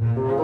Mm-hmm.